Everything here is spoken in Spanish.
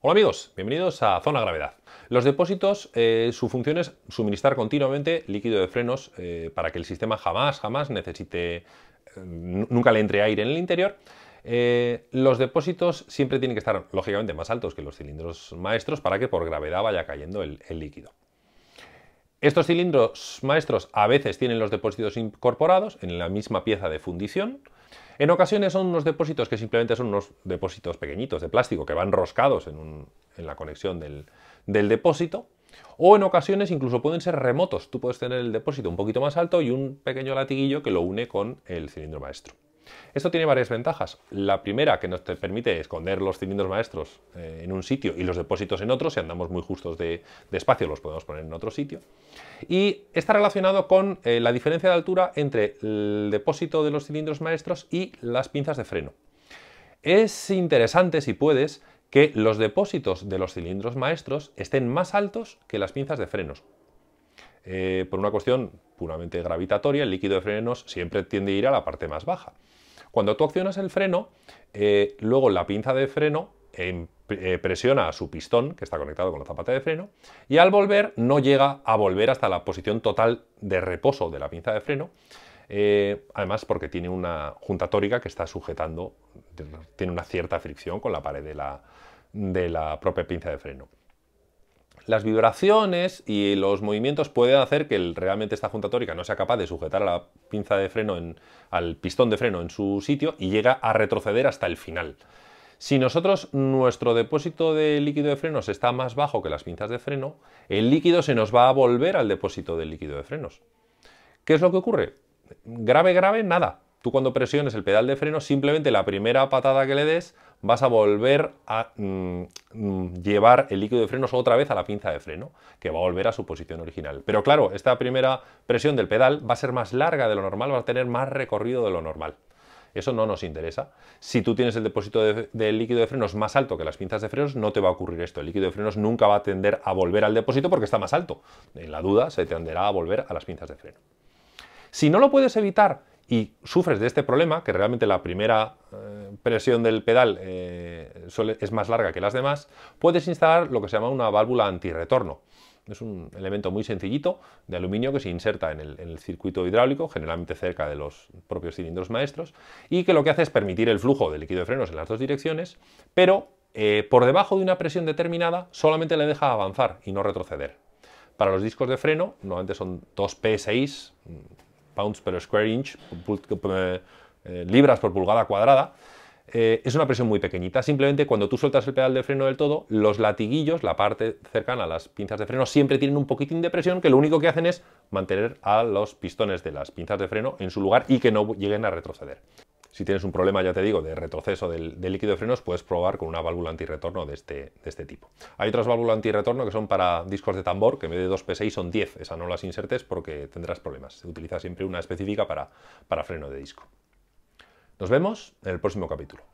Hola amigos, bienvenidos a Zona Gravedad. Los depósitos, eh, su función es suministrar continuamente líquido de frenos eh, para que el sistema jamás, jamás necesite, eh, nunca le entre aire en el interior. los depósitos siempre tienen que estar, lógicamente, más altos que los cilindros maestros para que por gravedad vaya cayendo el líquido. Estos cilindros maestros a veces tienen los depósitos incorporados en la misma pieza de fundición, en ocasiones son unos depósitos que simplemente son unos depósitos pequeñitos de plástico que van roscados en, la conexión del, depósito. O en ocasiones incluso pueden ser remotos. Tú puedes tener el depósito un poquito más alto y un pequeño latiguillo que lo une con el cilindro maestro. Esto tiene varias ventajas. La primera, que nos te permite esconder los cilindros maestros eh, en un sitio y los depósitos en otro. Si andamos muy justos de, espacio, los podemos poner en otro sitio. Y está relacionado con eh, la diferencia de altura entre el depósito de los cilindros maestros y las pinzas de freno. Es interesante, si puedes, que los depósitos de los cilindros maestros estén más altos que las pinzas de frenos. Eh, por una cuestión puramente gravitatoria, el líquido de frenos siempre tiende a ir a la parte más baja. Cuando tú accionas el freno, eh, luego la pinza de freno eh, presiona a su pistón, que está conectado con la zapata de freno, y al volver no llega a volver hasta la posición total de reposo de la pinza de freno, eh, además porque tiene una junta tórica que está sujetando, tiene una cierta fricción con la pared de la propia pinza de freno las vibraciones y los movimientos pueden hacer que realmente esta junta tórica no sea capaz de sujetar a la pinza de freno, al pistón de freno en su sitio y llega a retroceder hasta el final. Si nosotros nuestro depósito de líquido de frenos está más bajo que las pinzas de freno, el líquido se nos va a volver al depósito del líquido de frenos. ¿Qué es lo que ocurre? Grave, grave, nada. Tú cuando presiones el pedal de freno, simplemente la primera patada que le des vas a volver a mm, mm, llevar el líquido de frenos otra vez a la pinza de freno, que va a volver a su posición original. Pero claro, esta primera presión del pedal va a ser más larga de lo normal, va a tener más recorrido de lo normal. Eso no nos interesa. Si tú tienes el depósito de, líquido de frenos más alto que las pinzas de frenos, no te va a ocurrir esto. El líquido de frenos nunca va a tender a volver al depósito porque está más alto. En la duda, se tenderá a volver a las pinzas de freno. Si no lo puedes evitar y sufres de este problema, que realmente la primera eh, presión del pedal eh, es más larga que las demás, puedes instalar lo que se llama una válvula antirretorno. Es un elemento muy sencillito de aluminio que se inserta en el, circuito hidráulico, generalmente cerca de los propios cilindros maestros, y que lo que hace es permitir el flujo de líquido de frenos en las dos direcciones, pero eh, por debajo de una presión determinada solamente le deja avanzar y no retroceder. Para los discos de freno, normalmente son 2 P6, pounds per square inch, eh, eh, libras por pulgada cuadrada, eh, es una presión muy pequeñita. Simplemente cuando tú sueltas el pedal de freno del todo, los latiguillos, la parte cercana a las pinzas de freno, siempre tienen un poquitín de presión que lo único que hacen es mantener a los pistones de las pinzas de freno en su lugar y que no lleguen a retroceder. Si tienes un problema, ya te digo, de retroceso del, líquido de frenos, puedes probar con una válvula antirretorno de este, de este tipo. Hay otras válvulas antirretorno que son para discos de tambor, que en vez de 2P6 son 10. Esa no las insertes porque tendrás problemas. Se utiliza siempre una específica para, para freno de disco. Nos vemos en el próximo capítulo.